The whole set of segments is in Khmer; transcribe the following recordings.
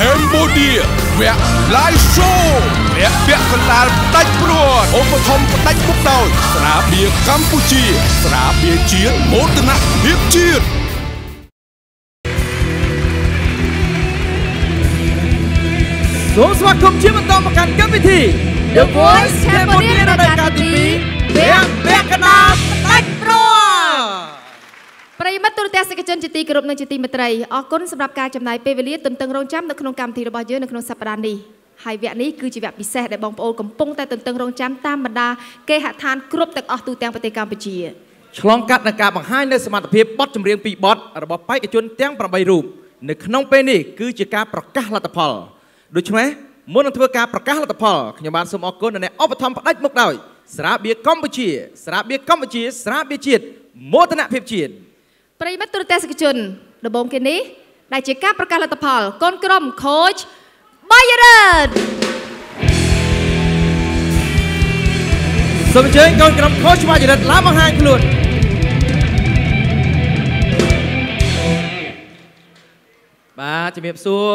Cambodia វគ្គ Live Show វគ្គពាក់កណ្ដាលផ្ដាច់ព្រួតឧបត្ថម្ភផ្ដាច់មុខដោយស្រាបៀរកម្ពុជា ស្រាបៀរជាតិមោទនភាពជាតិសូមស្វាគមន៍ជាបន្តមកកាន់កម្មវិធី The Voice Cambodia រដូវកាលទី2វគ្គពាក់កណ្ដាល មិត្តទូរទស្សនិកជនជាទីគោរពនិងជាទីមេត្រីអរគុណសម្រាប់ការចំណាយពេលវេលាទន្ទឹងរង់ចាំនៅក្នុងកម្មវិធីរបស់យើងនៅក្នុងសប្តាហ៍នេះហើយវគ្គនេះគឺជាវគ្គពិសេសដែលបងប្អូនកំពុងតែទន្ទឹងរង់ចាំតាមបណ្ដាគេហដ្ឋានគ្រប់ទាំងអស់ទូទាំងប្រទេសកម្ពុជាឆ្លងកាត់នឹងការបង្ហាញនៅសមត្ថភាពបទចម្រៀងពីរបទរបស់បេក្ខជនទាំង8រូបនៅក្នុងពេលនេះគឺជាការប្រកាសលទ្ធផលដូច្នេះមុននឹងធ្វើការប្រកាសលទ្ធផលខ្ញុំបានសូមអរគុណដល់អ្នកឧបត្ថម្ភផ្ដាច់មុខដោយស្រាបៀរកម្ពុជាស្រាបៀរកម្ពុជាស្រាបៀរជាតិមោទនភាពជាតិ ប្រិយមិត្តទូរទស្សនិកជនដំបូងគេនេះដែលជាការប្រកាសលទ្ធផលកូនក្រុម coach បាយរិនសូមអញ្ជើញកូនក្រុមខូចបាច់រិទ្ធឡើងបង្ហាញខ្លួនបាទជំរាបសួរ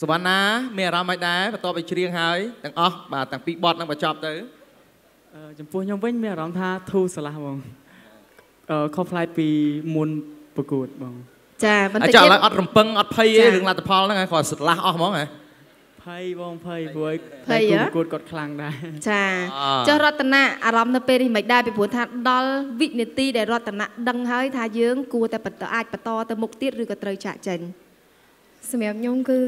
សវណ្ណាមានអារម្មណ៍មិនដែរបន្ទាប់ពីច្រៀងហើយទាំងអស់បាទទាំងពីរបទនឹងបញ្ចប់ទៅអឺចំពោះខ្ញុំវិញមានអារម្មណ៍ថាធូរស្រឡះបងអឺ ខុសប្លែកពីមុនប្រកួតបងចាបន្អាចតិចចាក់ទៀតឡើងអត់រំពឹងអត់ភ័យទេចា៎រឿងលទ្ធផលហ្នឹងហើយគាត់ស្លាស់អស់ហ្មងហ៎ភ័យបងភ័យព្រោះភ័យគូហ៎ប្រកួតគាត់ខ្លាំងដែរចាអ่าចុះរតនៈអារម្មណ៍នៅពេលនេះមិនដែរពីព្រោះថាដល់វិនាទីដែលរតនៈដឹងហើយថាយើងគួរតែបន្តអាចបន្តទៅមុខទៀតឬក៏ត្រូវចាក់ចេញសម្រាប់ខ្ញុំគឺ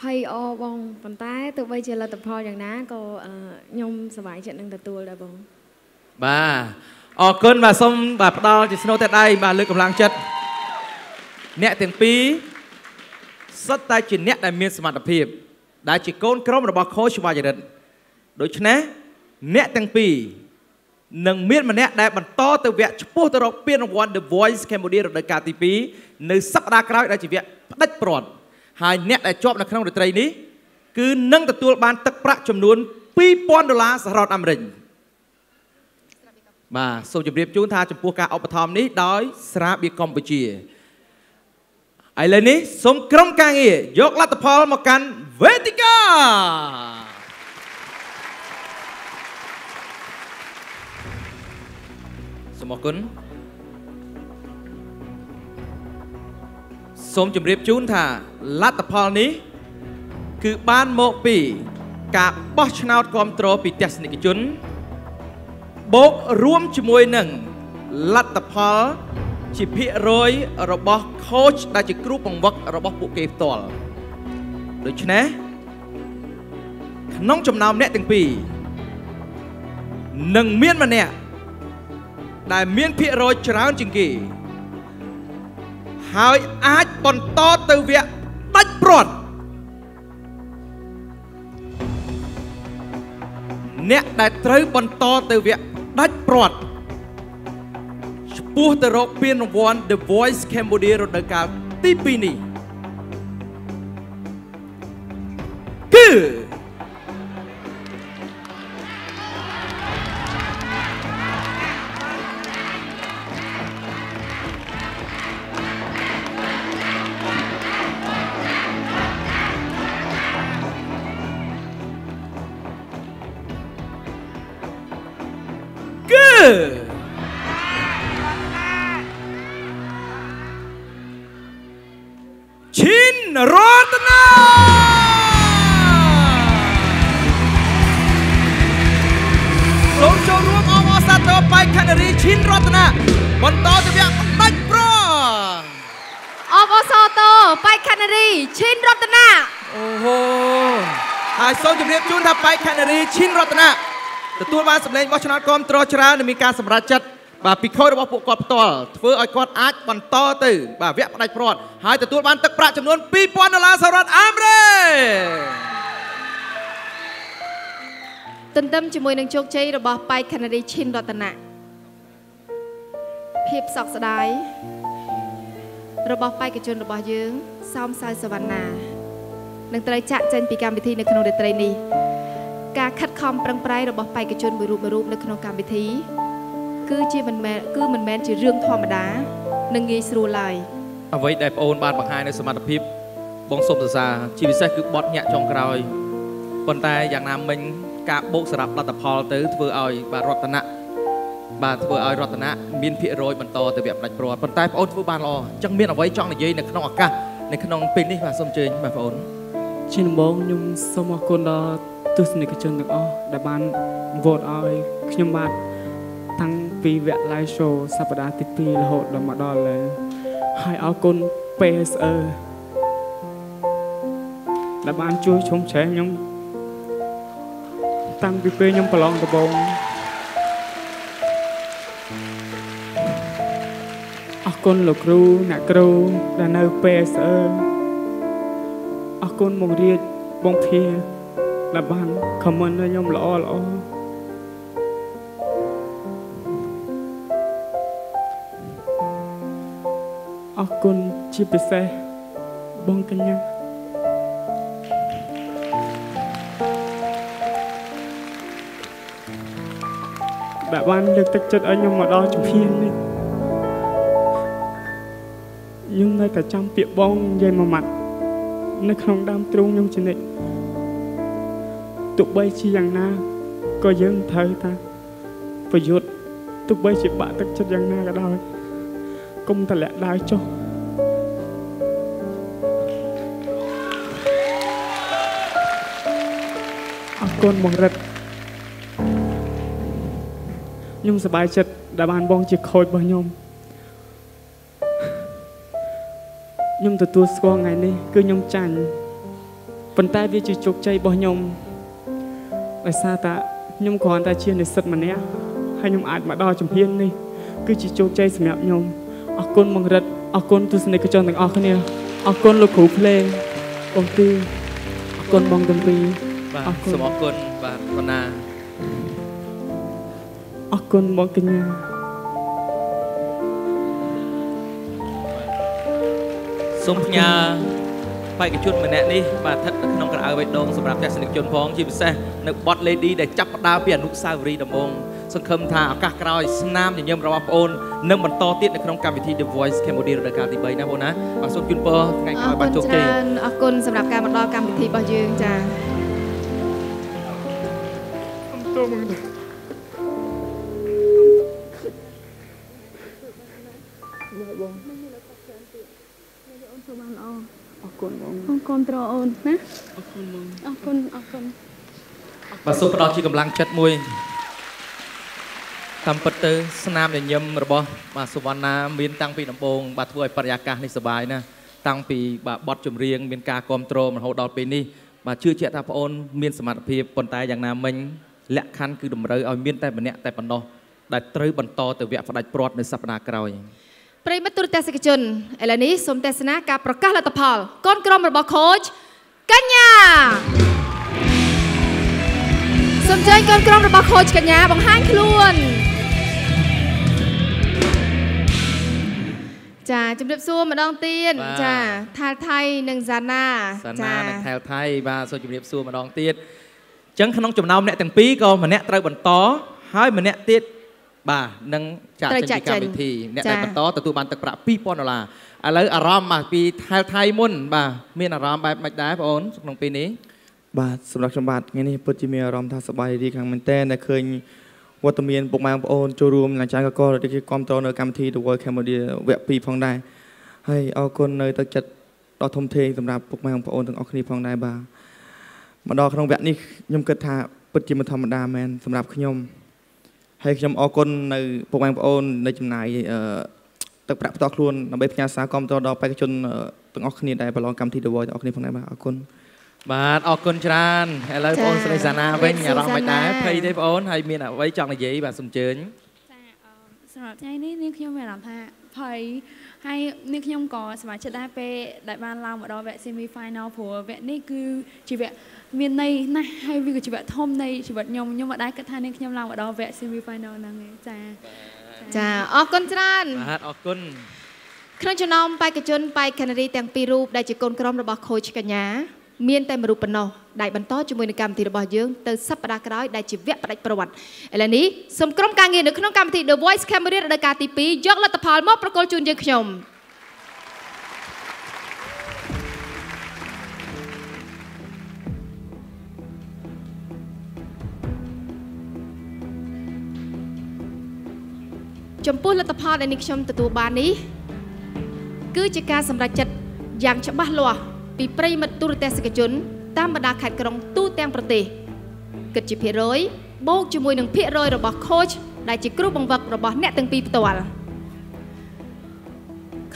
ភ័យអបងប៉ុន្តែទោះបីជាលទ្ធផលយ៉ាងណាក៏អឺខ្ញុំសប្បាយចិត្តនឹងទទួលដែរបងបាទ អរគុណបាទសូមបាទផ្ដល់ជាស្នូតែដៃបាទលើកកម្លាំងចិត្តអ្នកទាំងពីរសុទ្ធតែជាអ្នកដែលមានសមត្ថភាព ដែលជាកូនក្រុមរបស់ខូចបាច់រិទ្ធដូច្នេះអ្នកទាំងពីរនឹងមានម្នាក់ដែលបន្តទៅវគ្គឆ្ពោះទៅរកពានរង្វាន់ The Voice Cambodia រដូវកាលទី2នៅសប្តាហ៍ក្រោយដែលជាវគ្គផ្ដាច់ព្រាត់ហើយអ្នកដែលជាប់នៅក្នុងរាត្រីនេះគឺនឹងទទួលបានទឹកប្រាក់ចំនួន2000ដុល្លារសហរដ្ឋអាមេរិក បាទសូមជម្រាបជូនថាចំពោះការឧបត្ថម្ភនេះដោយស្រាបៀរកម្ពុជាឥឡូវនេះសូមក្រុមការងារយកលទ្ធផលមកកាន់វេទិកាសូមអរគុណសូមជម្រាបជូនថាលទ្ធផលនេះគឺបានមកពីការបោះឆ្នោតគ្រប់គ្រងពីទស្សនិកជន បូករួមជាមួយនឹងលទ្ធផលជាភាគរយរបស់ coach ដែលជាគ្រូបង្វឹករបស់ពួកគេផ្ទាល់ដូច្នេះក្នុងចំណោមអ្នកទាំងពីរនឹងមានម្នាក់ដែលមានភាគរយច្រើនជាងគេ ហើយអាចបន្តទៅវគ្គដាច់ព្រាត់អ្នកដែលត្រូវបន្តទៅវគ្គដាច់ ព្រាត់ឆ្ពោះទៅរកពានរង្វាន់ The Voice Cambodia រដូវកាលទី2នេះគឺគឺ ឈិនរតនាបន្តទៅវគ្គផ្ដាច់ប្រអបអរសតោបេក្ខនារីឈិនរតនាអូហូហើយសូមជម្រាបជូនថាបេក្ខនារីឈិនរតនាទទួលបានសម្លេងបោះឆ្នោតគ្រប់ត្រច្រើននិងមានការសម្រេចចិត្តបាទពីខូចរបស់ពួកគាត់ផ្ទាល់ធ្វើឲ្យគាត់អាចបន្តទៅបាទវគ្គផ្ដាច់ព្រាត់ហើយទទួលបានទឹកប្រាក់ចំនួន2000ដុល្លារសហរដ្ឋអាមេរិកទន្ទឹមជាមួយនឹងជោគជ័យរបស់បេក្ខនារីឈិនរតនា ភាពសោកស្ដាយរបស់បេក្ខជនរបស់យើងសោមសៅសវណ្ណានឹងត្រូវចាក់ចេញពីកម្មវិធីនៅក្នុងរាត្រីនេះការខិតខំប្រឹងប្រែងរបស់បេក្ខជនមួយរូបមួយរូបនៅក្នុងកម្មវិធី គឺជាមិនមែនគឺមិនមែនជារឿងធម្មតានិងងាយស្រួលឡើយអ្វីដែលបងអូនបានបង្ហាញនៅសមត្ថភាពបងសូមសរសើរជាពិសេសគឺបត់ញាក់ចុងក្រោយប៉ុន្តែយ៉ាងណាមិញការបូកសម្រាប់លទ្ធផលទៅធ្វើឲ្យបាទរតនៈ បាទធ្វើឲ្យរតនៈមានភាគរយបន្តទៅវគ្គផ្ដាច់ព្រាត់ប៉ុន្តែបងអូនធ្វើបានល្អអញ្ចឹងមានអ្វីចង់និយាយនៅក្នុងឱកាសនៅក្នុងពេលនេះបាទសូមអញ្ជើញបាទបងអូនជាដំបូងខ្ញុំសូមអរគុណដល់ទស្សនិកជនទាំងអស់ដែលបាន vote ឲ្យខ្ញុំបាទតាំងពីវគ្គ live show សប្តាហ៍ទី2រហូតដល់មកដល់ឥឡូវហើយអរគុណ PSE ដែលបានជួយជុំជ្រែងខ្ញុំតាំងពីពេលខ្ញុំប្រឡងដំបូង គុណលោកគ្រូអ្នកគ្រូដែលនៅ PSE អរគុណមករាជបងភាដែលបាន comment ឲ្យខ្ញុំល្អល្អអរគុណជាពិសេសបងកញ្ញាដែលបានលើកទឹកចិត្តឲ្យខ្ញុំមកដល់ជំហាននេះ ខ្ញុំនៅតែចាំពាក្យបងនិយាយមួយម៉ាត់នៅក្នុងដើមទ្រូងខ្ញុំជានិច្ចទោះបីជាយ៉ាងណាក៏យើងត្រូវថាប្រយុទ្ធទោះបីជាបាក់ទឹកចិត្តយ៉ាងណាក៏ដោយកុំតម្លាក់ដាវចុះអរគុណបងរិទ្ធខ្ញុំសប្បាយចិត្តដែលបានបងជាខូចរបស់ខ្ញុំ ខ្ញុំទទួលស្គាល់ថ្ងៃនេះគឺខ្ញុំចាញ់ប៉ុន្តែវាជាជោគជ័យរបស់ខ្ញុំដោយសារតែខ្ញុំគ្រាន់តែជានិស្សិតម្នាក់ហើយខ្ញុំអាចមកដល់ជំហាននេះគឺជាជោគជ័យសម្រាប់ខ្ញុំអរគុណបងរិទ្ធអរគុណទស្សនិកជនទាំងអស់គ្នាអរគុណលោកគ្រូភ្លេងបងទីអរគុណបងទាំងពីរបាទអរគុណសូមអរគុណបាទប៉ុណ្ណាអរគុណបងកញ្ញា សូមផ្ញើបេក្ខជនម្នាក់នេះបាទស្ថិតនៅក្នុងក្រអៅបេះដូងសម្រាប់ទស្សនិកជនផងជាពិសេសនៅបទ Lady ដែលចាប់ផ្ដើមពីអនុស្សាវរីយ៍ដំបូងសង្ឃឹមថាឱកាសក្រោយស្នាមញញឹមរបស់បងអូននឹងបន្តទៀតនៅក្នុងកម្មវិធី The Voice Cambodia រដូវកាលទី3ណាបងណាបាទសូមជូនពរថ្ងៃក្រោយបានជោគជ័យច្រើនអរគុណសម្រាប់ការមកដល់កម្មវិធីរបស់យើងចា៎ បងអរគុណត្រអូនណាអរគុណបងអរគុណអរគុណបាទសូមផ្ដល់ជាកម្លាំងចិត្តមួយតាមពិតទៅស្នាមញញឹមរបស់បាទសុវណ្ណាមានតាំងពីដំបូងបាទធ្វើឲ្យបរិយាកាសនេះសប្បាយណាស់តាំងពីបាទបទចម្រៀងមានការគ្រប់គ្រងរហូតដល់ពេលនេះបាទជឿជាក់ថាបងអូនមានសមត្ថភាពប៉ុន្តែយ៉ាងណាមិញលក្ខខណ្ឌគឺតម្រូវឲ្យមានតែម្នាក់តែប៉ុណ្ណោះដែលត្រូវបន្តទៅវគ្គផ្ដាច់ព្រាត់នៅសប្តាហ៍ក្រោយ ប្រិយមិត្តទូរទស្សនិកជនឥឡូវនេះសូមទស្សនាការប្រកាសលទ្ធផល កូនក្រុមរបស់ខូចកញ្ញាសូមអញ្ជើញកូនក្រុមរបស់ខូចកញ្ញាបង្ហាញខ្លួនចាជំរាបសួរម្ដងទៀតបាទចាថាលថៃនិងសាណាសាណានិងថែវថៃបាទសូមជម្រាបសួរម្ដងទៀតអញ្ចឹងក្នុងចំណោមអ្នកទាំងពីរក៏ម្នាក់ត្រូវបន្តហើយម្នាក់ទៀត បាទនឹងចាក់ចេញពីកម្មវិធីអ្នកដែលបន្តទទួលបានទឹកប្រាក់2000ដុល្លារឥឡូវអារម្មណ៍មកពីថែវថៃមុន បាទមានអារម្មណ៍បែបម៉េចដែរបងអូនក្នុងពេលនេះបាទសម្រាប់ខ្ញុំបាទថ្ងៃនេះពិតជាមានអារម្មណ៍ថាសប្បាយរីកខាងមែនតើដែលឃើញវត្តមានពុកម៉ែបងប្អូនចូលរួមយ៉ាងច្រើនក៏ក៏ដូចជាគ្រប់គ្រងនៅកម្មវិធី The World Cambodia វគ្គ2ផងដែរហើយអរគុណនៅទឹកចិត្តដ៏ធំធេងសម្រាប់ពុកម៉ែបងប្អូនទាំងអស់គ្នាផងដែរបាទមកដល់ក្នុងវគ្គនេះខ្ញុំគិតថាពិតជាមិនធម្មតាមែនសម្រាប់ខ្ញុំ ហើយខ្ញុំអរគុណនៅពុកម៉ែបងប្អូននៅចំណាយអឺទឹកប្រាក់ផ្ទាល់ខ្លួនដើម្បីផ្ញើសារគ្រប់គ្រងដល់បេក្ខជនអឺទាំងអស់គ្នាដែលប្រឡងកម្មវិធី The Voice ទាំងអស់គ្នាផងដែរបាទអរគុណបាទអរគុណច្រើនឥឡូវចា៎បងអូនស្រីសាណាវិញជំរាអាបសួររម្មណ៍ម៉េចដែរសាណាភ័យទេបងអូនហើយមានអ្វីចង់និយាយបាទសូមអញ្ជើញចាអឺសម្រាប់ថ្ងៃនេះនាងខ្ញុំមានអារម្មណ៍ថាភ័យហើយនាងខ្ញុំក៏សប្បាយចិត្តដែរពេលដែលបានឡើងមកដល់វគ្គ semi final ព្រោះវគ្គនេះគឺជាវគ្គ មានន័យណាស់ហើយវាក៏ជាវគ្គធំនៃជីវិតខ្ញុំខ្ញុំមិនដែរគិតថានាងខ្ញុំឡើងមកដល់វគ្គ semi final ហ្នឹងឯងចាចាអរគុណច្រើនបាទអរគុណក្នុងចំណោមបេក្ខជនបេក្ខនារីទាំងពីររូបដែលជាកូនក្រុមរបស់ខូចកញ្ញាមានតែមួយរូបប៉ុណ្ណោះដែលបន្តជាមួយនឹងកម្មវិធីរបស់យើងទៅសប្តាហ៍ក្រោយដែលជាវគ្គផ្ដាច់ប្រវត្តិឥឡូវនេះសូមក្រុមការងារនៅក្នុងកម្មវិធី The Voice Cambodia រដូវកាលទី2យកលទ្ធផលមកប្រកល់ជូនយើងខ្ញុំ ចំពោះលទ្ធផលដែលនេះខ្ញុំទទួលបាននេះគឺជាការសម្រេចចិត្តយ៉ាងច្បាស់លាស់ពីប្រិយមិត្តទូរទស្សនិកជន តាមបណ្ដាខេត្តក្រុងទូទាំងប្រទេសគិតជាភាគរយបូកជាមួយនឹងភាគរយរបស់ coach ដែលជាគ្រូបង្វឹករបស់អ្នកទាំងពីរផ្ទាល់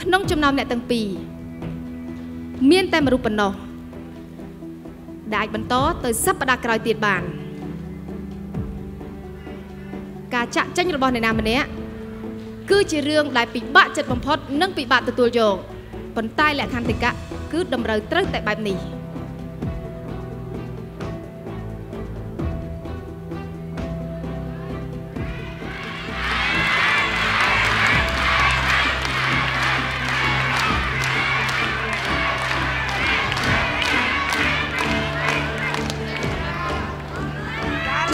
ក្នុងចំណោមអ្នកទាំងពីរមានតែមួយរូបប៉ុណ្ណោះដែលអាចបន្តទៅសប្តាហ៍ក្រោយទៀតបាន ការចាក់ចេញរបស់អ្នកណាម្នាក់ គឺជារឿងដែលពិបាកចិត្តបំផុតនិងពិបាកទទួលយកប៉ុន្តែលក្ខន្តិកៈគឺតម្រូវត្រូវតែបែបនេះ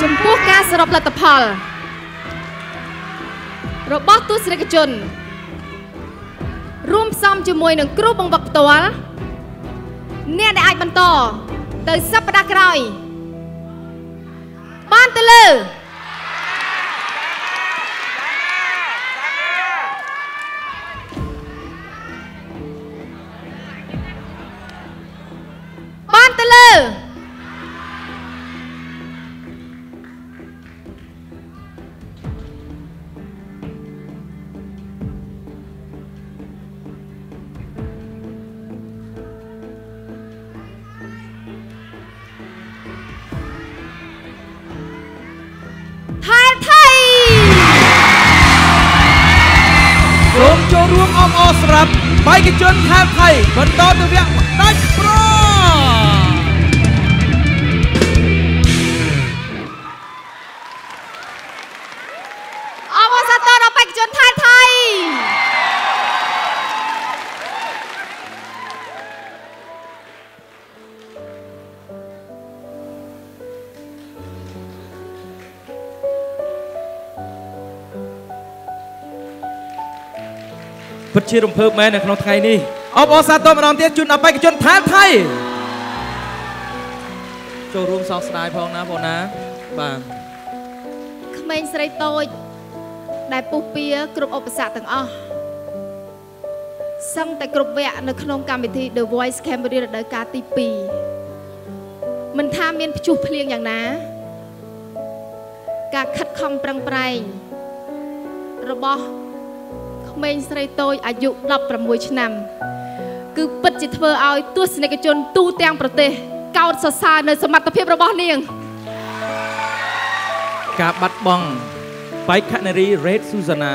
ចំពោះការសរុបលទ្ធផល របស់ទស្សនិកជន រួមផ្សំជាមួយនឹងគ្រូបង្វឹកផ្ទាល់អ្នកដែលអាចបន្តទៅសប្តាហ៍ក្រោយបានទៅលើ ពិតជារំភើបមែននៅក្នុងថ្ងៃនេះអបអរសាទរម្ដងទៀតជូនដល់បេក្ខជនថែមថៃចូលរួមសោកស្ដាយផងណាបងណាបាទក្មេងស្រីតូចដែលពុះពៀគ្រប់ឧបសគ្គទាំងអស់សឹងតែគ្រប់វគ្គនៅក្នុងកម្មវិធី The Voice Cambodia រដូវកាលទី2មិនថាមានព្យុះភ្លៀងយ៉ាងណា ការខិតខំប្រឹងប្រែងរបស់ ក្មេងស្រីតូចអាយុ16ឆ្នាំ គឺពិតជាធ្វើឲ្យទស្សនិកជនទូទាំងប្រទេស កោតសរសើរនៅសមត្ថភាពរបស់នាង ការបាត់បង់បេក្ខនារី Red Susanna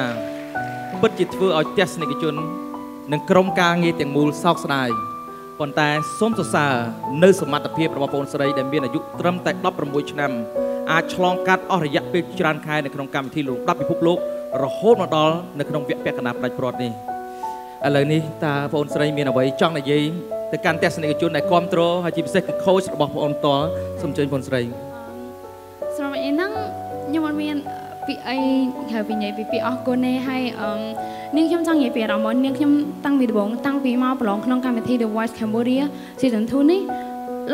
ពិតជាធ្វើឲ្យទស្សនិកជន និងក្រុមការងារទាំងមូលសោកស្ដាយប៉ុន្តែសូមសរសើរនៅសមត្ថភាពរបស់បងស្រីដែលមានអាយុត្រឹមតែ16ឆ្នាំអាចឆ្លងកាត់អស់រយៈពេលច្រើនខែនៅក្នុងកម្មវិធីលំដាប់ពិភពលោក រហូតមកដល់នៅក្នុងវគ្គពាក់កណ្ដាលផ្ដាច់ព្រាត់នេះឥឡូវនេះតើបងស្រីមានអ្វីចង់និយាយទៅកាន់ទស្សនិកជនដែលគ្រប់គ្រងហើយជាពិសេសគឺ coach របស់បងតលសូមអញ្ជើញបងស្រីសម្រាប់អីហ្នឹងខ្ញុំអត់មានពាក្យអីហៅពីនិយាយពីពាក្យអរគុណទេហើយអឺនាងខ្ញុំចង់និយាយពីអារម្មណ៍របស់នាងខ្ញុំតាំងពីដំបូងតាំងពីមកប្រឡងក្នុងកម្មវិធី The Voice Cambodia Season 2នេះ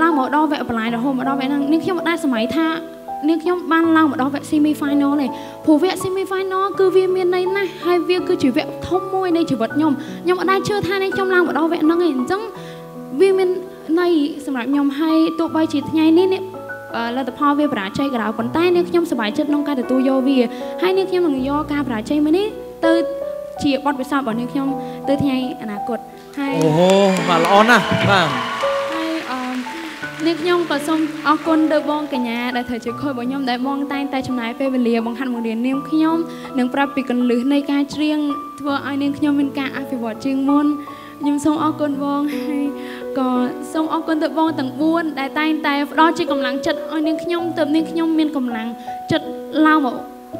ឡើងមកដល់វគ្គបន្លាយរហូតមកដល់វគ្គហ្នឹងនាងខ្ញុំអត់ដែលសម័យថា នាងខ្ញុំបានឡើងមកដល់វគ្គ semi final ទេព្រោះវគ្គ semi final គឺវាមានន័យណាស់ហើយវាគឺជាវគ្គធំមួយនៃជីវិតខ្ញុំខ្ញុំអត់ដែលជឿថានាងខ្ញុំឡើងមកដល់វគ្គហ្នឹងទេអញ្ចឹងវាមានន័យសម្រាប់ខ្ញុំហើយទោះបីជាថ្ងៃនេះនេះអឺលទ្ធផលវាបរាជ័យក៏ដោយប៉ុន្តែនាងខ្ញុំសប្បាយចិត្តក្នុងការទទួលយកវាហើយនាងខ្ញុំនឹងយកការបរាជ័យមួយនេះទៅជាបទពិសោធន៍របស់នាងខ្ញុំទៅថ្ងៃអនាគតហើយអូហូបាទល្អណាស់បាទហើយអឺ នាងខ្ញុំក៏សូមអរគុណដល់បងកញ្ញាដែលធ្វើជាខូចរបស់ខ្ញុំដែលបងតែងតែចំណាយពេលវេលាបង្ហាត់បង្រៀននាងខ្ញុំនិងប្រាប់ពីកលឹះនៃការច្រៀងធ្វើឲ្យនាងខ្ញុំមានការអភិវឌ្ឍជាងមុនខ្ញុំសូមអរគុណបងហើយក៏សូមអរគុណទៅបងទាំង4ដែលតែងតែផ្ដល់ជាកម្លាំងចិត្តឲ្យនាងខ្ញុំទើបនាងខ្ញុំមានកម្លាំងចិត្តឡើងមក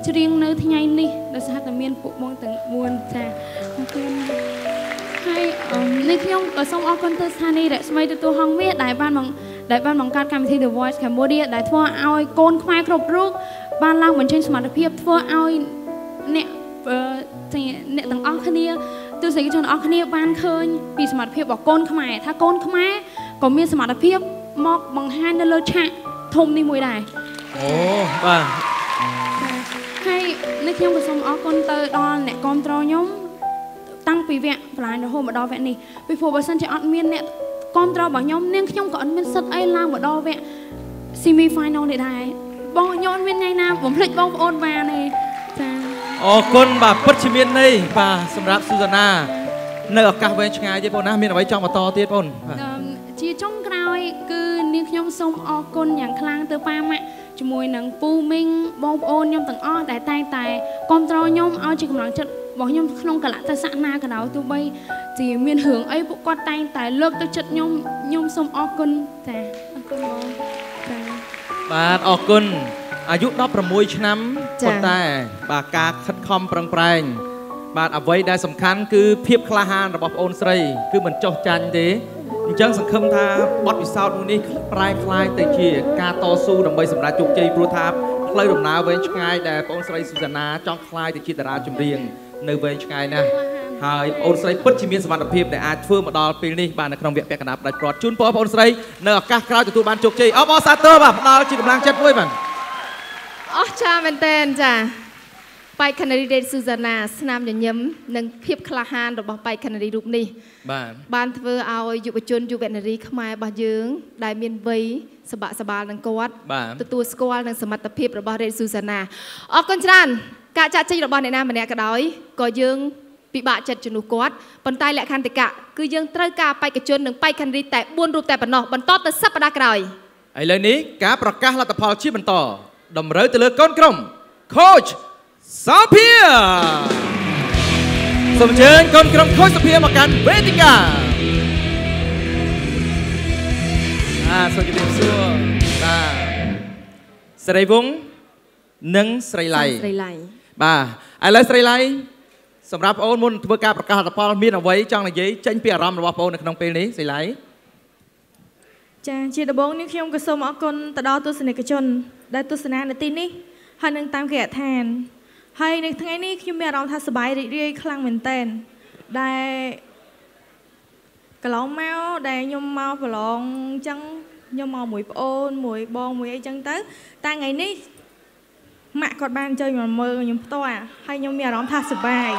ច្រៀងនៅថ្ងៃនេះដោយសារតែមានពួកបងទាំង4ចាអរគុណហើយអឺនេះខ្ញុំក៏សូមអរគុណទៅស្ថានីយ៍រស្មីទទួលហងមាសដែលបានបង្ដែលបានបង្កើតកម្មវិធី The Voice Cambodia ដែលធ្វើឲ្យកូនខ្មែរគ្រប់រូបបានឡើងបញ្ចេញសមត្ថភាពធ្វើឲ្យអ្នកអឺអ្នកទាំងអស់គ្នាទស្សនិកជនអស់គ្នាបានឃើញពីសមត្ថភាពរបស់កូនខ្មែរថាកូនខ្មែរក៏មានសមត្ថភាពមកបង្ហាញនៅលើឆាកធំនេះមួយដែរអូបាទហើយនេះខ្ញុំក៏សូមអរគុណទៅដល់អ្នកគ្រប់គ្រងខ្ញុំតាំងពីវគ្គបន្លាញរហូតមកដល់វគ្គនេះពីព្រោះបើសិនជាអត់មានអ្នក គ្រប់គ្រងរបស់ខ្ញុំនាងខ្ញុំក៏អត់មានសិទ្ធអីឡើងមកដល់វគ្គ semi final នេះដែរបងខ្ញុំអត់មានថ្ងៃណាបំភ្លេចបងប្អូនបានទេចាអរគុណបាទពិតជាមានន័យបាទសម្រាប់ស៊ូសាណានៅឱកាសវែងឆ្ងាយទេបងណាមានអ្វីចង់បន្តទៀតបងបាទអឺជាចុងក្រោយ គឺនាងខ្ញុំសូមអរគុណយ៉ាងខ្លាំងទៅប៉ាម៉ាក់ជាមួយនឹងពូមីងបងប្អូនខ្ញុំទាំងអស់ដែលតែងតែគ្រប់គ្រងខ្ញុំឲ្យជាកម្លាំងចិត្តរបស់ខ្ញុំក្នុងកលៈទេសៈណាក៏ដោយទោះបី ជាមានរឿងអីពួកគាត់តែងតែលើកទឹកចិត្តខ្ញុំខ្ញុំសូមអរគុណចាអរគុណបងចា បាទអរគុណអាយុ16ឆ្នាំ ចា៎ ប៉ុន្តែបាទការខិតខំប្រឹងប្រែងបាទអ្វីដែលសំខាន់គឺភាពក្លាហានរបស់ប្អូនស្រី គឺមិនចោះចាញ់ទេអញ្ចឹងសង្ឃឹមថាបទពិសោធន៍មួយនេះប្រែคล้ายទៅជាការតស៊ូដើម្បីសម្រេចជោគជ័យព្រោះថាផ្លូវដំណើរវែងឆ្ងាយដែលប្អូនស្រីស៊ូសាណាចង់คล้ายទៅជាតារាចម្រៀងនៅវែងឆ្ងាយណាស់ ហើយប្អូនស្រីពិតជាមានសមត្ថភាពដែលអាចធ្វើមកដល់ពេលនេះបាទនៅក្នុងវគ្គពាក់កណ្ដាលផ្ដាច់ព្រាត់ជូនពរប្អូនស្រីនៅឱកាសក្រោយទទួលបានជោគជ័យអបអរសាទរបាទផ្ដល់ជាកម្លាំងចិត្តមួយបាទអស់ចាមែនតើចាបៃខណរីដេតស៊ូសាណាស្នាមញញឹមនិងភាពក្លាហានរបស់បៃខណរីរូបនេះបាទបានធ្វើឲ្យយុវជនយុវនារីខ្មែររបស់យើង ដែលមានវ័យសបាក់សបាលនឹងគាត់បាទទទួលស្គាល់នឹងសមត្ថភាពរបស់រេតស៊ូសាណាអរគុណច្រើនការចាក់ចេញរបស់អ្នកណាម្នាក់ក៏ដោយក៏យើង ពិបាកចិត្តជំនួសគាត់ប៉ុន្តែលក្ខន្តិកៈគឺយើងត្រូវការបេក្ខជននិងបេក្ខនារីតែ4រូបតែប៉ុណ្ណោះបន្តទៅសប្តាហ៍ក្រោយឥឡូវនេះការប្រកាសលទ្ធផលជាបន្តតម្រូវទៅលើកូនក្រុម Coach សោភាសូមអញ្ជើញកូនក្រុម Coach សោភាមកកាន់វេទិកាអាសូមជម្រាបសួរបាទស្រីវងនិងស្រីឡៃស្រីឡៃបាទឥឡូវស្រីឡៃ សម្រាប់បងអូនមុនធ្វើការប្រកាសលទ្ធផលមានអ្វីចង់និយាយចេញពីអារម្មណ៍របស់បងអូននៅក្នុងពេលនេះស្រីឡៃចាជាដំបូងនេះខ្ញុំក៏សូមអរគុណទៅដល់ទស្សនិកជន ដែលទស្សនានៅទីនេះហើយនឹងតាមគេអដ្ឋានហើយនៅថ្ងៃនេះខ្ញុំមានអារម្មណ៍ថាសប្បាយរីករាយខ្លាំងមែនទែនដែលកន្លងមកដែលខ្ញុំមកប្រឡងអញ្ចឹងខ្ញុំមកមួយប្អូនមួយបងមួយអីចឹងទៅតែថ្ងៃនេះ ម៉ាក់គាត់បានអញ្ជើញមកមើលខ្ញុំផ្ទាល់ហើយខ្ញុំមានអារម្មណ៍ថាសប្បាយ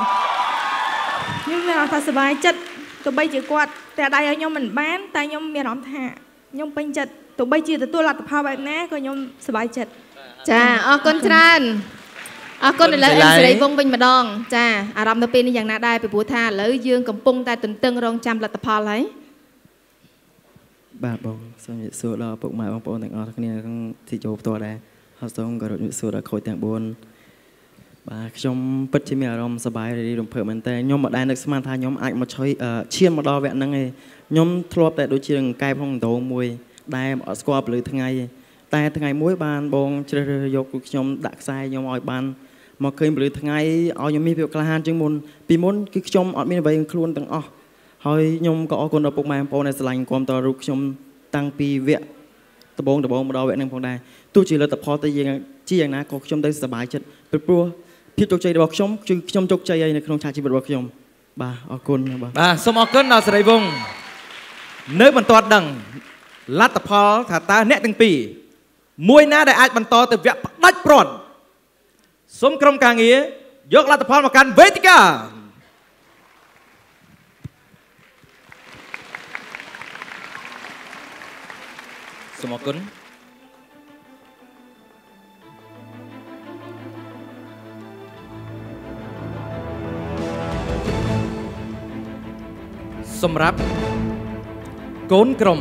ខ្ញុំមានអារម្មណ៍ថាសប្បាយចិត្តទោះបីជាគាត់តែដៃឲ្យខ្ញុំមិនបាន តែខ្ញុំមានអារម្មណ៍ថាខ្ញុំពេញចិត្តទោះបីជាទទួលលទ្ធផលបែបណាក៏ខ្ញុំសប្បាយចិត្តចាអរគុណច្រើនអរគុណឥឡូវអេមសេរីវងវិញម្ដង ចាអារម្មណ៍នៅពេលនេះយ៉ាងណាដែរពីព្រោះថាឥឡូវយើងកំពុងតែទន្ទឹងរង់ចាំលទ្ធផលហើយបាទបងសូមជម្រាបសួរដល់ពុកម៉ែបងប្អូនទាំងអស់គ្នាក្នុងទីចូលផ្ទាល់ដែរ ហើយសូមគោរពជម្រាបសួរដល់ខូចទាំង4បាទខ្ញុំពិតជាមានអារម្មណ៍សប្បាយរីករំភើបមែនតើខ្ញុំមិនដែលនឹកស្មានថាខ្ញុំអាចមកឆុយអឺឈានមកដល់វគ្គហ្នឹងឯងខ្ញុំធ្លាប់តែដូចជាកែបក្នុងដងមួយ ដែលអត់ស្គាល់ពលឺថ្ងៃឯងតែថ្ងៃមួយបានបងជ្រើសរើសយកខ្ញុំដាក់ខ្សែខ្ញុំឲ្យបានមកឃើញពលឺថ្ងៃឲ្យខ្ញុំមានភាពក្លាហានជាងមុនពីមុនគឺខ្ញុំអត់មានអ្វីខ្លួនទាំងអស់ហើយខ្ញុំក៏អរគុណដល់ពុកម៉ែបងប្អូនដែលស្រឡាញ់គ្រប់តរូបខ្ញុំតាំងពីវគ្គ ដំបូងដំបូងមកដល់វគ្គហ្នឹងផងដែរទោះជាលទ្ធផលទៅយ៉ាងជាយ៉ាងណាក៏ខ្ញុំទៅសប្បាយចិត្តពីព្រោះភាពជោគជ័យរបស់ខ្ញុំគឺខ្ញុំជោគជ័យហើយនៅក្នុងឆាកជីវិតរបស់ខ្ញុំបាទអរគុណបាទបាទសូមអរគុណដល់សេរីវងศ์នៅបន្ទាត់ដឹងលទ្ធផលថាតើអ្នកទាំងពីរមួយណាដែលអាចបន្តទៅវគ្គផ្ដាច់ព្រាត់សូមក្រុមការងារយកលទ្ធផលមកកាន់វេទិកា សូមអរគុណសម្រាប់កូនក្រុម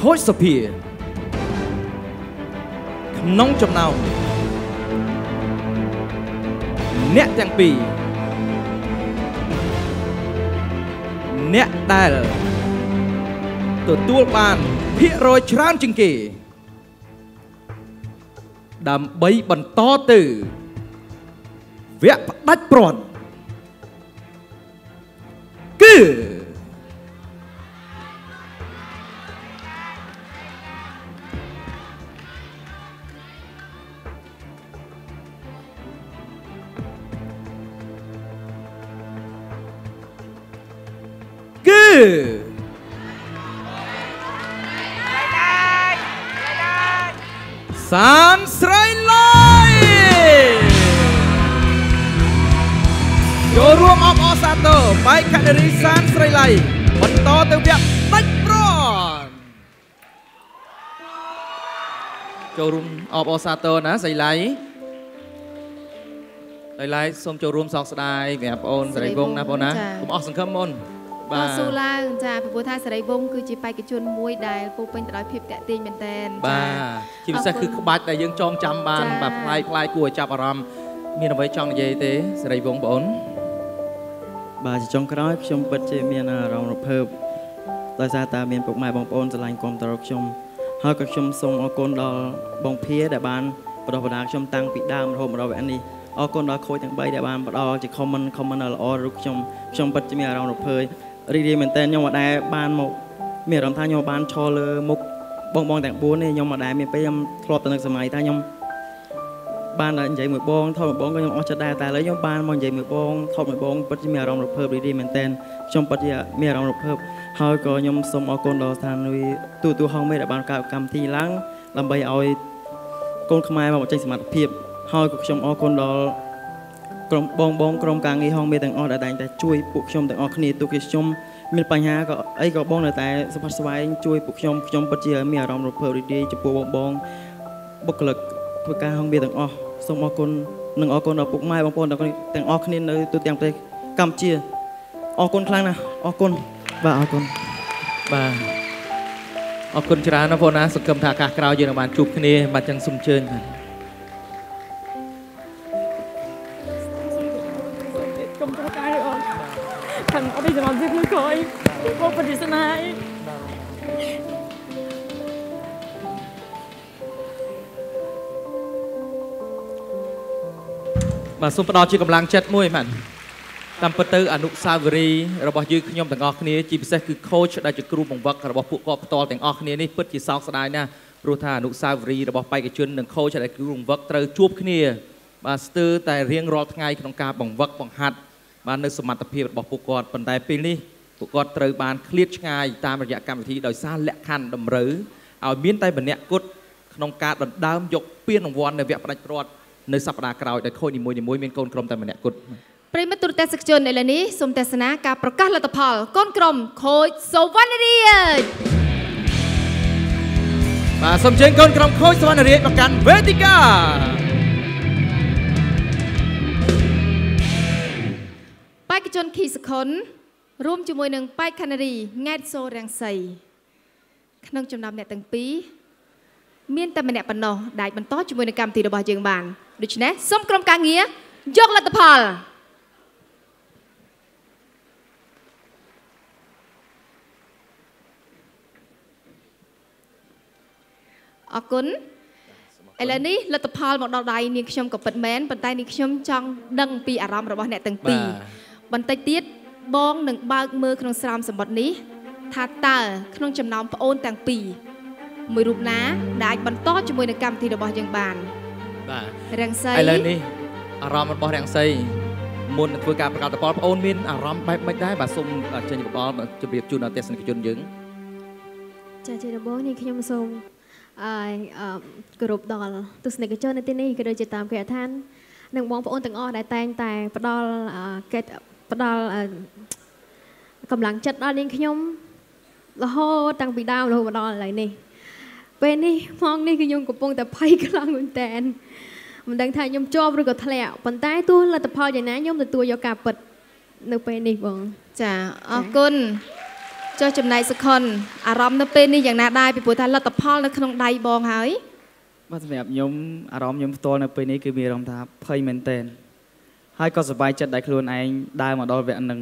ខូចសុភាក្នុងចំណោមអ្នកទាំងពីរអ្នកដែល ទទួលបាន ភាគរយច្រើនជាងគេ ដើម្បីបន្តទៅវគ្គផ្ដាច់ព្រាត់គឺគឺ សានស្រ័យឡយចូលរួមអបអរសាទរបែកការីសានស្រ័យឡៃបន្តទៅវគ្គដាច់ប្រនចូលរួមអបអរសាទរណាស្រ័យឡៃស្រ័យឡៃសូមចូលរួមសោកស្ដាយប្រាប់បងអូនសេរីវងណាបងណាកុំអស់សង្ឃឹមអូនចា បាទស៊ូឡើងចាពីព្រោះថាសេរីវងគឺជាបេក្ខជនមួយដែលពោពេញទៅដោយភាពតាក់ទាញមែនតែនបាទជាពិសេសគឺក្បាច់ដែលយើងចងចាំបានបាទផ្លាយផ្លាយគួរឲ្យចាប់អារម្មណ៍មានអ្វីចង់និយាយទេសេរីវងបងអូនបាទជាចុងក្រោយខ្ញុំពិតជាមានអារម្មណ៍រភើបដោយសារតែមានពុកម៉ែបងប្អូនស្រឡាញ់គ្រប់តរខ្ញុំហើយក៏ខ្ញុំសូមអរគុណដល់បងភាដែលបានបដិបដាខ្ញុំតាំងពីដើមរហូតមកដល់វគ្គនេះអរគុណដល់ខូចទាំង3ដែលបានផ្ដល់ជា comment comment ដ៏ល្អរូបខ្ញុំខ្ញុំពិតជាមានអារម្មណ៍រភើប រីករាយមែនតើខ្ញុំអត់ដែលបានមកមានអារម្មណ៍ថាខ្ញុំបានឈរលើមុខបងបងទាំង4នេះខ្ញុំអត់ដែលមានពេលខ្ញុំធ្លាប់ទៅនឹងសម័យថាខ្ញុំបាននិយាយមួយបងថតមួយបងក៏ខ្ញុំអស់ចិត្តដែរតែឥឡូវខ្ញុំបានមកនិយាយមួយបងថតមួយបងពិតជាមានអារម្មណ៍រភើបរីករាយមែនតើខ្ញុំពិតជាមានអារម្មណ៍រភើបហើយក៏ខ្ញុំសូមអរគុណដល់ស្ថានីយទូទូហងមេដែលបានកើតកម្មវិធីឡើងដើម្បីឲ្យកូនខ្មែរមកចេញសមត្ថភាពហើយក៏ខ្ញុំអរគុណដល់ ក្រុមបងបងក្រុមការងារហងមេទាំងអស់ដែលតែងតែជួយពួកខ្ញុំទាំងអស់គ្នាទូគេខ្ញុំមានបញ្ហាក៏អីក៏បងនៅតែសុផាត់ស្វែងជួយពួកខ្ញុំខ្ញុំពិតជាមានអារម្មណ៍រភើបរីករាយចំពោះបងបងបុគ្គលិកធ្វើការហងមេទាំងអស់សូមអរគុណនិងអរគុណដល់ពុកម៉ែបងប្អូនទាំងអស់គ្នានៅទូទាំងប្រទេសកម្ពុជាអរគុណខ្លាំងណាស់អរគុណបាទអរគុណបាទអរគុណច្រើនណាស់បងណាសង្ឃឹមថាឱកាសក្រោយយើងនឹងបានជួបគ្នាបាទចឹងសូមអញ្ជើញបាទ បាទសូមផ្ដល់ជាកម្លាំងចិត្តមួយបាទតាមពិតទៅអនុស្សាវរីយ៍របស់យើងខ្ញុំទាំងអស់គ្នាជាពិសេសគឺ coach ដែលជាគ្រូបង្វឹករបស់ពួកគាត់ផ្ទាល់ទាំងអស់គ្នានេះពិតជាសោកស្ដាយណាស់ព្រោះថាអនុស្សាវរីយ៍របស់បេក្ខជននិង coach ដែលគ្រូបង្វឹកត្រូវជួបគ្នាបាទស្ទើរតែរៀងរាល់ថ្ងៃក្នុងការបង្វឹកបង្ហាត់បាននៅសមត្ថភាពរបស់ពួកគាត់ប៉ុន្តែពេលនេះពួកគាត់ត្រូវបានឃ្លាតឆ្ងាយតាមរយៈកម្មវិធីដោយសារលក្ខខណ្ឌតម្រូវឲ្យមានតែម្នាក់គត់ក្នុងការដណ្ដើមយកពានរង្វាន់នៅវគ្គផ្ដាច់ព្រាត់ នៅសប្តាហ៍ក្រោយដែលខូចនីមួយៗមានកូនក្រុមតែម្នាក់គត់ប្រិមត្តទូរទស្សនិកជនឥឡូវនេះសូមទស្សនាការប្រកាសលទ្ធផលកូនក្រុមខូចសូវណ្ណរាជបាទសូមអញ្ជើញកូនក្រុមខូចសវណ្ណរាជមកកាន់វេទិកាបេក្ខជនខីសខុនរួមជាមួយនឹងបេក្ខនារីង៉ែតសូរាំងសីក្នុងចំណោមអ្នកទាំងពីរមានតែម្នាក់ប៉ុណ្ណោះដែលអាចបន្តជាមួយនឹងកម្មវិធីរបស់យើងបាន ដូច្នេះសូមក្រុមការងារយកលទ្ធផលអរគុណឥឡូវនេះលទ្ធផលមកដល់ដៃនាងខ្ញុំក៏ពិតមែនប៉ុន្តែនាងខ្ញុំចង់ដឹងពីអារម្មណ៍របស់អ្នកទាំងពីរបន្តិចទៀតបងនឹងបើកមើលក្នុងស្រោមសម្បត្តិនេះថាតើក្នុងចំណោមប្អូនទាំងពីរមួយរូបណាដែលអាចបន្តជាមួយនឹងកម្មវិធីរបស់យើងបាន បាទរាំងសីឥឡូវនេះអារម្មណ៍របស់រាំងសីមុននឹងធ្វើការប្រកាសតផលប្អូនមានអារម្មណ៍បែបម៉េចដែរបាទសូមចេញយោបល់ជម្រាបជូនដល់ទស្សនិកជនយើងចាជាដំបូងនេះខ្ញុំសូមអឺអឺគោរពដល់ទស្សនិកជននៅទីនេះក៏ដូចជាតាមគេឋាននិងបងប្អូនទាំងអស់ដែលតែងតែផ្ដល់អឺកិច្ចផ្ដល់អឺកម្លាំងចិត្តដល់នាងខ្ញុំរហូតតាំងពីដើមរហូតមកដល់ឥឡូវនេះ ពេលនេះម៉ោងនេះគឺខ្ញុំកំពុងតែភ័យខ្លាំងមែនតើមិនដឹងថាខ្ញុំជាប់ឬក៏ធ្លាក់ប៉ុន្តែទោះលទ្ធផលយ៉ាងណាខ្ញុំទទួលយកការពិតនៅពេលនេះបងចាអរគុណចុះចំណែកសខុនអារម្មណ៍នៅពេលនេះយ៉ាងណាដែរពីព្រោះថាលទ្ធផលនៅក្នុងដៃបងហើយបាទសម្រាប់ខ្ញុំអារម្មណ៍ខ្ញុំផ្ទាល់នៅពេលនេះគឺមានអារម្មណ៍ថាភ័យមែនទែនហើយក៏សប្បាយចិត្តដែលខ្លួនឯងដើរមកដល់វគ្គហ្នឹង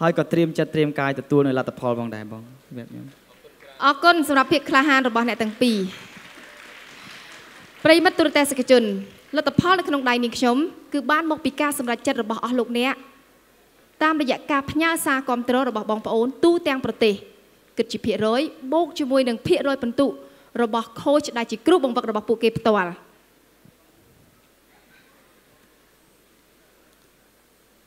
ហើយក៏ត្រៀមចិត្តត្រៀមកាយទទួលនៅលទ្ធផលផងដែរបងសម្រាប់ខ្ញុំ អរគុណសម្រាប់ភាពក្លាហានរបស់អ្នកទាំងពីរប្រិមិត្តទូរទស្សនិកជនលទ្ធផលនៅក្នុងដៃនាងខ្ញុំគឺបានមកពីការសម្រេចចិត្តរបស់អស់លោកអ្នកតាមរយៈការផ្ញើសារគាំទ្ររបស់បងប្អូនទូទាំងប្រទេសគិតជាភាគរយបូកជាមួយនឹងភាគរយពិន្ទុរបស់ខូចដែលជាគ្រូបង្វឹករបស់ពួកគេផ្ទាល់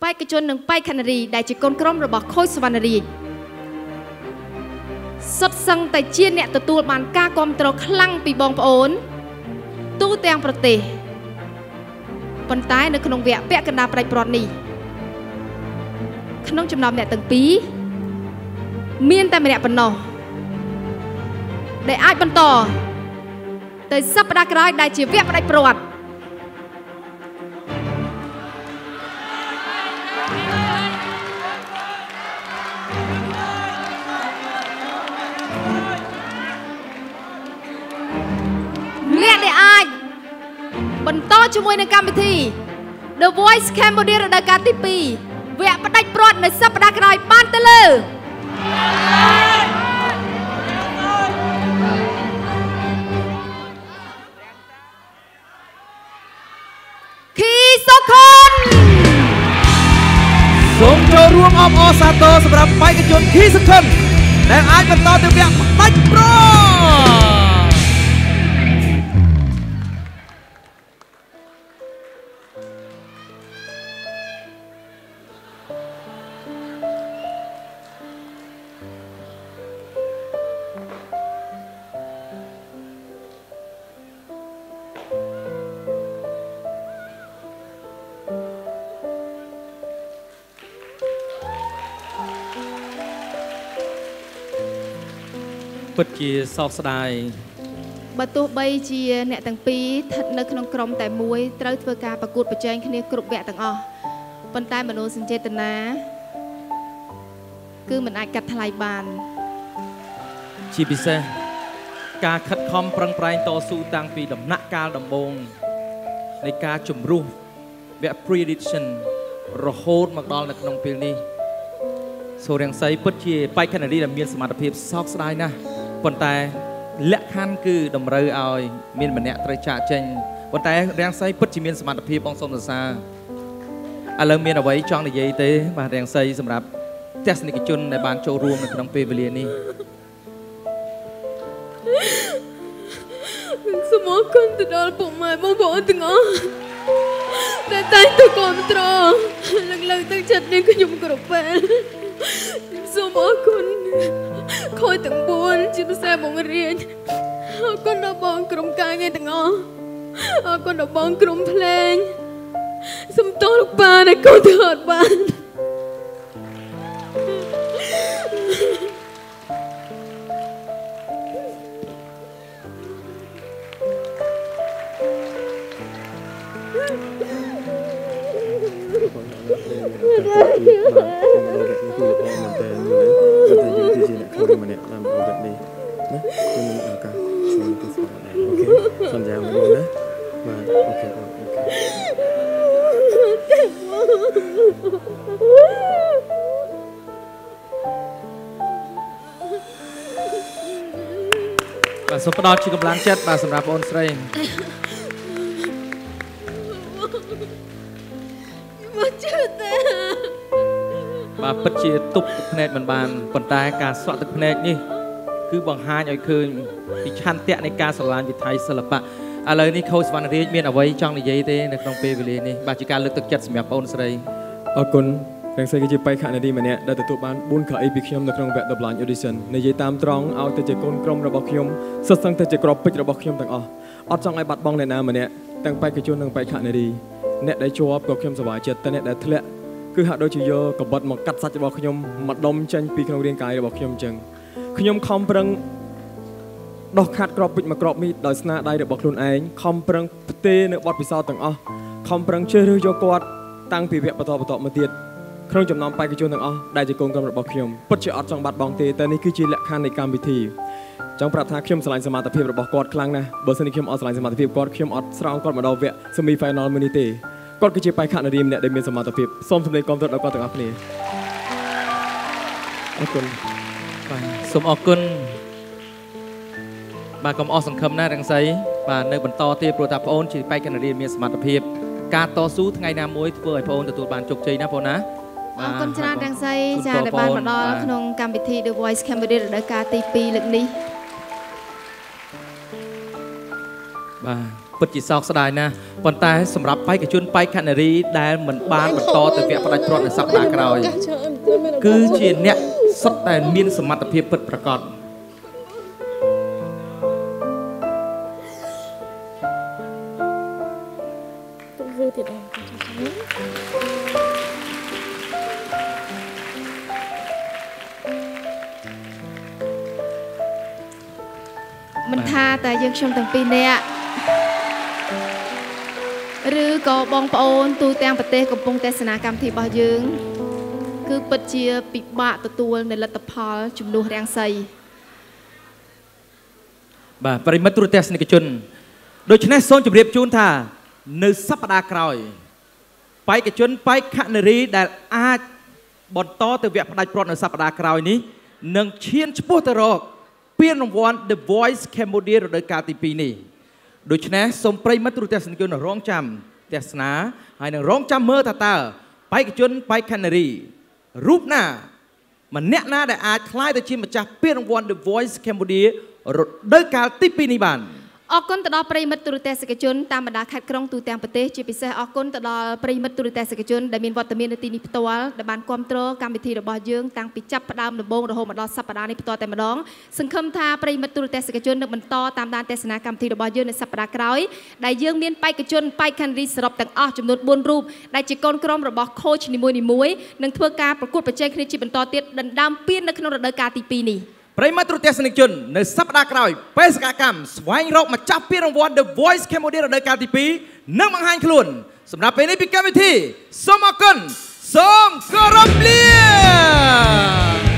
បេក្ខជននិងបេក្ខនារីដែលជាកូនក្រុមរបស់ខូចសវណ្ណរាជ សុទ្ធសឹងតែជាអ្នកទទួលបានការគ្រប់គ្រងខ្លាំងពីបងប្អូន ទូទាំងប្រទេសប៉ុន្តែនៅក្នុងវគ្គពាក់កណ្ដាលប្រាច់ព្រាត់នេះក្នុងចំណោមអ្នកទាំងពីរមានតែម្នាក់ប៉ុណ្ណោះដែលអាចបន្តទៅសប្តាហ៍ក្រោយដែលជាវគ្គផ្ដាច់ព្រាត់ បន្តជាមួយនឹងកម្មវិធី The Voice Cambodia រដូវកាលទី2វគ្គផ្ដាច់ព្រាត់នៅសប្តាហ៍ក្រោយបានទៅលើខីសុខុនសូមចូលរួមអបអរសាទរសម្រាប់បេក្ខជនខីសខិនដែលអាចបន្តទៅវគ្គផ្ដាច់ព្រាត់ ពិតជាសោកស្ដាយបើទោះបីជាអ្នកទាំងពីរស្ថិតនៅក្នុងក្រុមតែមួយត្រូវធ្វើការប្រកួតប្រជែងគ្នាគ្រប់វគ្គទាំងអស់ប៉ុន្តែមនោសញ្ចេតនាគឺមិនអាចកាត់ថ្លៃបាន ជាពិសេសការខិតខំប្រឹងប្រែងតស៊ូតាំងពីដំណាក់កាលដំបូងនៃការជំរុះវគ្គ prediction រហូតមកដល់នៅក្នុងពេលនេះសូរៀងសីពិតជាបេក្ខនារីដែលមានសមត្ថភាពសោកស្ដាយណាស់ ប៉ុន្តែលក្ខខណ្ឌគឺតម្រូវឲ្យមានម្នាក់ត្រូវចាកចេញប៉ុន្តែរាំងសីពិតជាមានសមត្ថភាពបងសូមសរសើរឥឡូវមានអ្វីចង់និយាយទេបាទរាំងសីសម្រាប់ទស្សនិកជនដែលបានចូលរួមនៅក្នុងពេលវេលានេះសូមអរគុណទៅដល់ពុកម៉ែបងប្អូនទាំងអស់ដែលតែងតែគាំទ្រលើកឡើងទឹកចិត្តនេះខ្ញុំគ្រប់ពេល សូមអរគុណខូចទាំង4ជាភាសាបងរៀនអរគុណដល់បងក្រុមការងារទាំងអស់អរគុណដល់បងក្រុមភ្លេងសូមតោះលោកប៉ាដែលកូនទៅអត់បាន ម្នាក់តាមប្រវត្តិនេះណាខ្ញុំមានឱកាសជួយទៅស្គាល់ដែរ OK សន្យាមួយណាបាទ OK OKបាទសូមផ្ដល់ជាកម្លាំងចិត្តបាទសម្រាប់បងអូនស្រីមកជឿទេ បាទពិតជាទប់ទឹកភ្នែកមិនបានប៉ុន្តែការសក់ទឹកភ្នែកនេះ គឺបង្ហាញឲ្យឃើញពីឆន្ទៈនៃការស្រឡាញ់វិថីសិល្បៈឥឡូវនេះខូចសវណ្ណរាជមានអ្វីចង់និយាយទេនៅក្នុងពេលវេលានេះបាទជាការលើកទឹកចិត្តសម្រាប់បងអូនស្រីអរគុណទាំងស្រីគឺជាបេក្ខនារីម្នាក់ដែលទទួលបាន4ខអីពីខ្ញុំនៅក្នុងវគ្គ The Blind Audition និយាយតាមត្រង់ឲ្យទៅជាកូនក្រុមរបស់ខ្ញុំសិតសឹងទៅជាក្របពេជ្ររបស់ខ្ញុំទាំងអស់អត់ចង់ឲ្យបាត់បង់អ្នកណាម្នាក់ទាំងបេក្ខជននិងបេក្ខនារីអ្នកដែលជាប់ក៏ខ្ញុំសប្បាយចិត្តតែអ្នកដែលធ្លាក់ គឺហាក់ដូចជាយកកបិតមកកាត់សាច់របស់ខ្ញុំមកដុំចេញពីក្នុងរាងកាយរបស់ខ្ញុំអញ្ចឹងខ្ញុំខំប្រឹងដោះខាត់ក្របពេជ្រមកក្របមីដោយស្នាដៃរបស់ខ្លួនឯងខំប្រឹងផ្ទេរនៅបទពិសោធន៍ទាំងអស់ខំប្រឹងជ្រើសរើសយកគាត់តាំងពីវគ្គបន្តបន្តមកទៀតក្នុងចំណោមបេក្ខជនទាំងអស់ដែលជាកូនក្រុមរបស់ខ្ញុំពិតជាអត់ចង់បាត់បង់ទេតែនេះគឺជាលក្ខខណ្ឌនៃកម្មវិធីចង់ប្រាប់ថាខ្ញុំស្រឡាញ់សមត្ថភាពរបស់គាត់ខ្លាំងណាស់បើសិនជាខ្ញុំអត់ស្រឡាញ់សមត្ថភាពគាត់ខ្ញុំអត់ស្រោងគាត់មកដល់វគ្គ semi final មួយនេះទេ គាត់គឺជាបេក្ខនារីម្នាក់ដែលមានសមត្ថភាពសូមសម្លេងគាំទ្រដល់គាត់ទាំងអស់គ្នាអរគុណបាទសូមអរគុណបាទកុំអស់សង្ឃឹមណារងសីបាទនៅបន្តទៀតព្រោះថាបងអូនជាបេក្ខនារីមានសមត្ថភាពការតស៊ូថ្ងៃណាមួយធ្វើឲ្យបងអូនទទួលបានជោគជ័យណាបងណាអរគុណច្រើនទាំងសីជូនចាពរដែលបានបងមកដល់បាទក្នុងកម្មវិធី The Voice Cambodia រដូវកាលទី2លើកនេះបាទ ពិតជាសោកស្ដាយណាស់ប៉ុន្តែសម្រាប់បេក្ខជនបេក្ខនារីដែលមិនបានបន្តទៅវគ្គផ្ដាច់ព្រាត់នៅសប្ដាហ៍ក្រោយគឺជាអ្នកសុទ្ធតែមានសមត្ថភាពពិតប្រាកដមិនថាតែយើងខ្ញុំទាំងពីរនាក់ ឬក៏បងប្អូនទូទាំងប្រទេសកំពុងទេសនាកម្មវិធីរបស់យើង គឺពិតជាពិបាកទទួលនៅលទ្ធផលជំនួសរាំងសីបាទប្រិមិត្តទូរទស្សនិកជនដូច្នេះសូមជម្រាបជូនថា នៅសប្តាហ៍ក្រោយបេក្ខជនបេក្ខនារីដែលអាចបន្តទៅវគ្គផ្ដាច់ព្រាត់នៅសប្តាហ៍ក្រោយនេះនឹងឈានឆ្ពោះទៅរកពានរង្វាន់ The Voice Cambodia រដូវកាលទី2នេះ ដូច្នេះសូមប្រិមិត្តទូរទស្សនិកជនរងចាំទស្សនាហើយនឹងរងចាំមើលថាតើបេក្ខជនបេក្ខនារីរូបណាម្នាក់ណាដែលអាចក្លាយទៅជាម្ចាស់ពានរង្វាន់ The Voice Cambodia រដូវកាលទី2នេះបាន អរគុណទៅដល់ប្រិយមិត្តទូរទស្សនិកជនតាមបណ្ដាខេត្តក្រុងទូទាំងប្រទេសជាពិសេសអរគុណទៅដល់ប្រិយមិត្តទូរទស្សនិកជនដែលមានវត្តមាននៅទីនេះផ្ទាល់ដែលបានគ្រប់គ្រងកម្មវិធីរបស់យើងតាំងពីចាប់ផ្ដើមដំបូងរហូតមកដល់សប្ដាហ៍នេះផ្ទាល់តែម្ដងសង្ឃឹមថាប្រិយមិត្តទូរទស្សនិកជននឹងបន្តតាមដានទស្សនាកម្មវិធីរបស់យើងនៅសប្ដាហ៍ក្រោយដែលយើងមានបេក្ខជនបេក្ខនារីសរុបទាំងអស់ចំនួន4រូបដែលជាកូនក្រុមរបស់ coach នីមួយៗនឹងធ្វើការប្រកួតប្រជែងគ្នាជាបន្តទៀតដណ្ដើមពាននៅក្នុងរដូវកាលទី2នេះ ប្រិមត្តទូរទស្សនិកជននៅសប្តាហ៍ក្រោយបេសកកម្មស្វែងរកម្ចាស់ពានរង្វាន់ The Voice Cambodia រដូវកាលទី2នឹងបង្ហាញខ្លួនសម្រាប់ពេលនេះពីកម្មវិធីសូមអរគុណសូមគោរពលា